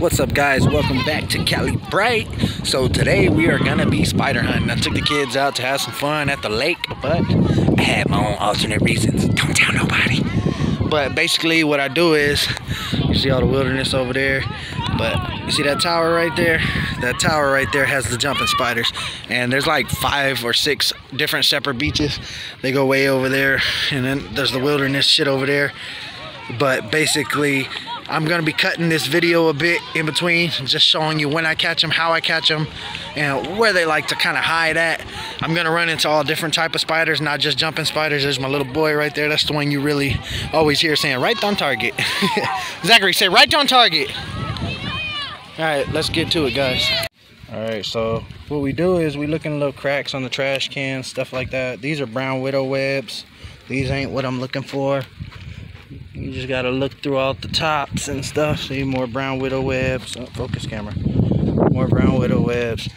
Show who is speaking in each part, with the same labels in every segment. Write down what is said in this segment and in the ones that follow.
Speaker 1: What's up guys? Welcome back to Cali Bright. So today we are gonna be spider hunting. I took the kids out to have some fun at the lake, but I had my own alternate reasons. Don't tell nobody. But basically what I do is, you see all the wilderness over there, but you see that tower right there? That tower right there has the jumping spiders. And there's like five or six different separate beaches. They go way over there, and then there's the wilderness shit over there. But basically, I'm gonna be cutting this video a bit in between, just showing you when I catch them, how I catch them, and where they like to kind of hide at. I'm gonna run into all different type of spiders, not just jumping spiders. There's my little boy right there. That's the one you really always hear saying, right on target. Zachary, say right on target. All right, let's get to it, guys. All right, so what we do is we look in little cracks on the trash cans, stuff like that. These are brown widow webs. These ain't what I'm looking for. You just gotta look through all the tops and stuff. See more brown widow webs. Oh, focus camera. More brown widow webs.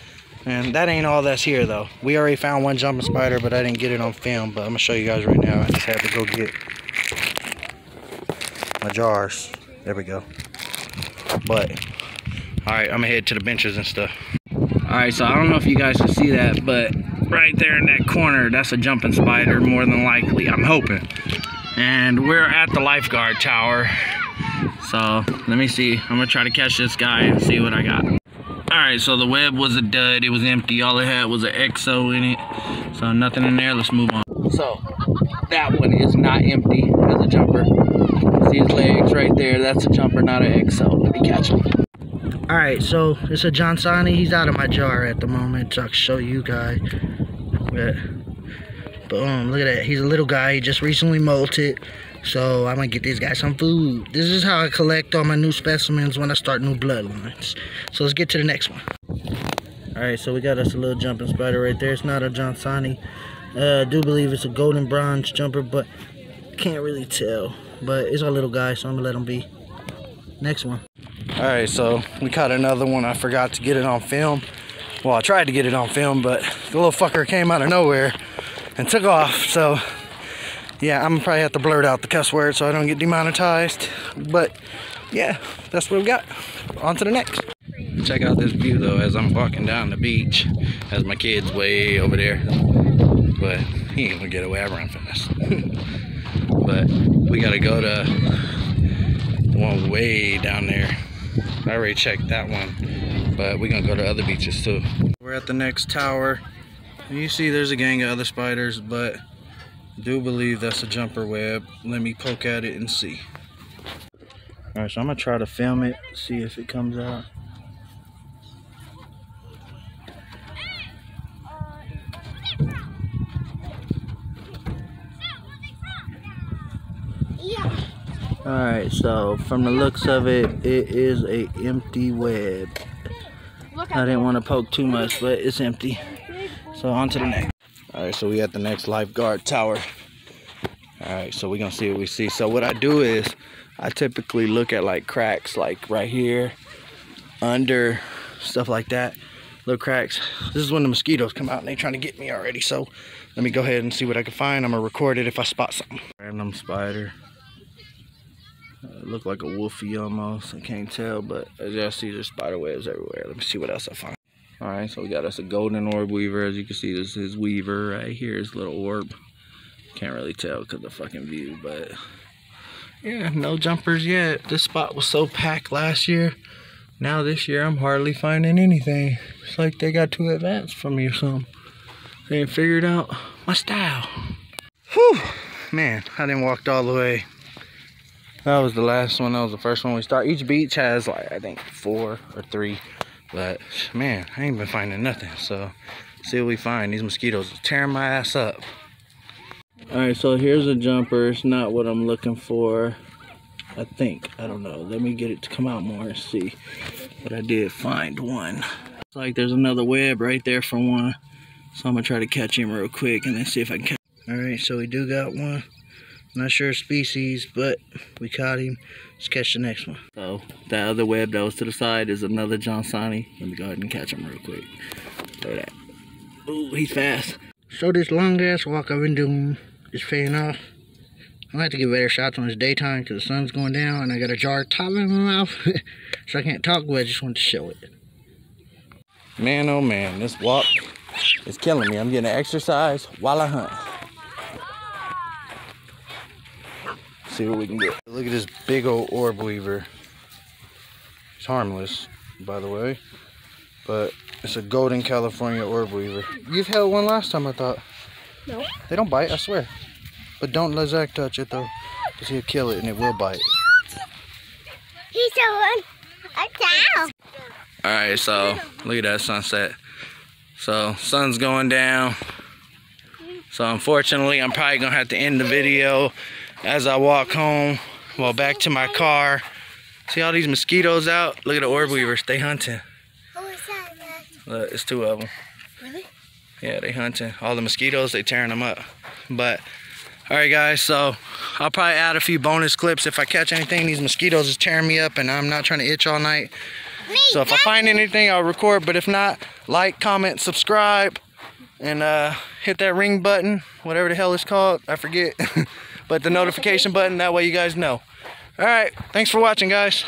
Speaker 1: And that ain't all that's here though. We already found one jumping spider, but I didn't get it on film. But I'm gonna show you guys right now. I just had to go get my jars. There we go. But all right, I'm gonna head to the benches and stuff. All right, so I don't know if you guys can see that, but right there in that corner, that's a jumping spider more than likely. I'm hoping and we're at the lifeguard tower. So let me see. I'm gonna try to catch this guy and see what i got. All right so the web was a dud. It was empty. All it had was an exo in it. So nothing in there. Let's move on. So that one is not empty. As a jumper. See his legs right there. That's a jumper not an exo let me catch him. All right so it's a johnsoni. He's out of my jar at the moment. So i'll show you guys. But Boom, look at that. He's a little guy. He just recently molted. So I'm gonna get this guy some food. This is how I collect all my new specimens when I start new bloodlines. So let's get to the next one. All right, so we got us a little jumping spider right there. It's not a Johnsoni. Uh, I do believe it's a golden bronze jumper, but can't really tell. But it's a little guy, so I'm gonna let him be. Next one. All right, so we caught another one. I forgot to get it on film. Well, I tried to get it on film, but the little fucker came out of nowhere and took off. So yeah, I'm probably have to blurt out the cuss word so I don't get demonetized. But yeah, that's what we got. On to the next. Check out this view though as I'm walking down the beach. As my kid's way over there. But he ain't gonna get away. I run fast. but we gotta go to the one way down there. I already checked that one. But we're gonna go to other beaches too. We're at the next tower. You see there's a gang of other spiders, but I do believe that's a jumper web. Let me poke at it and see. Alright, so I'm to try to film it, see if it comes out. Alright, so from the looks of it, it is a empty web. I didn't want to poke too much, but it's empty. So on to the next. All right, so we at the next lifeguard tower. All right, so we're gonna see what we see. So what I do is I typically look at like cracks like right here, under, stuff like that. Little cracks. This is when the mosquitoes come out and they trying to get me already. So let me go ahead and see what I can find. I'm gonna record it if I spot something. Random spider. Uh, look like a wolfie almost. I can't tell, but as y'all see, there's spider webs everywhere. Let me see what else I find. All right, so we got us a golden orb weaver. As you can see, this is weaver right here, his little orb. Can't really tell because the fucking view, but yeah, no jumpers yet. This spot was so packed last year. Now this year, I'm hardly finding anything. It's like they got too advanced for me or something. They ain't figured out my style. Whew, man, I didn't walk all the way. That was the last one. That was the first one we start. Each beach has like, I think four or three but man, I ain't been finding nothing. So see what we find. These mosquitoes tearing my ass up. Alright, so here's a jumper. It's not what I'm looking for. I think. I don't know. Let me get it to come out more and see. But I did find one. It's like there's another web right there for one. So I'm to try to catch him real quick and then see if I can catch Alright, so we do got one. Not sure species, but we caught him. Let's catch the next one. So that other web that was to the side is another Johnsoni. Let me go ahead and catch him real quick. Look at that. Ooh, he's fast. So this long ass walk I've been doing is paying off. gonna have to get better shots when it's daytime because the sun's going down and I got a jar of top in my mouth. so I can't talk, but I just want to show it. Man, oh man, this walk is killing me. I'm getting exercise while I hunt. See what we can get. Look at this big old orb weaver. It's harmless, by the way. But it's a golden California orb weaver. You've held one last time, I thought.
Speaker 2: No.
Speaker 1: They don't bite, I swear. But don't let Zach touch it though, because he'll kill it and it will bite.
Speaker 2: He's a one. A cow.
Speaker 1: Alright, so look at that sunset. So sun's going down. So unfortunately, I'm probably gonna have to end the video as I walk home. Well, back to my car. See all these mosquitoes out? Look at the orb weavers. They hunting.
Speaker 2: What was that? Dad?
Speaker 1: Look, it's two of them.
Speaker 2: Really?
Speaker 1: Yeah, they hunting. All the mosquitoes, they tearing them up. But, all right, guys. So I'll probably add a few bonus clips if I catch anything. These mosquitoes is tearing me up, and I'm not trying to itch all night.
Speaker 2: Me,
Speaker 1: So if I find anything, I'll record. But if not, like, comment, subscribe, and uh, hit that ring button, whatever the hell it's called. I forget. but the notification button, that way you guys know. All right. Thanks for watching, guys.